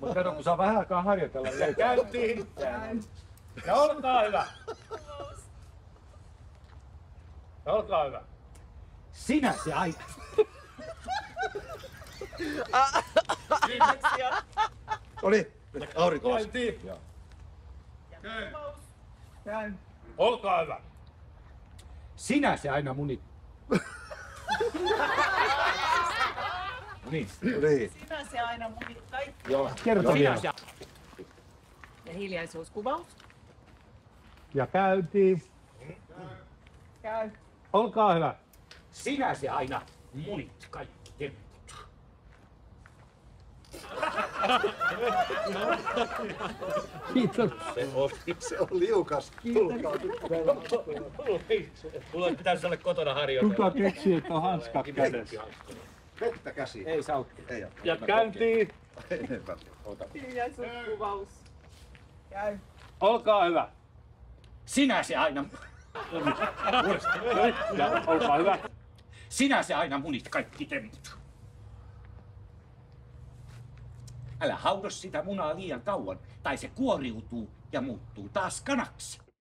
Mutta kato, kun saa vähän aikaa harjoitella leikkaa. Käyntiin. Ja olkaa hyvä. Ja olkaa hyvä. Sinä se aina. Kiitoksia. Oli. Aurinko laski. Käyntiin. Olkaa hyvä. Sinä se aina munit. Niin. Niin. Sinä se aina munit kaikki. Joo. Kerta vielä. Ja hiljaisuuskuvaus. Ja käyntiin. Käy. Olkaa hyvä. Sinä se aina munit kaikki temput. Kiitos. Se on liukas. Mulla pitäisi olla kotona harjoitella. Kuka keksi, että on hanskat kädessä? Vettä käsi. Ei saa. Ei ole. Ja käyntiin. Enempää. Hiljaisuuskuvaus. Käy. Olkaa hyvä. Sinä se aina, Ja olkaa hyvä. sinä se aina munit kaikki temput. Älä haudo sitä munaa liian kauan, tai se kuoriutuu ja muuttuu taas kanaksi.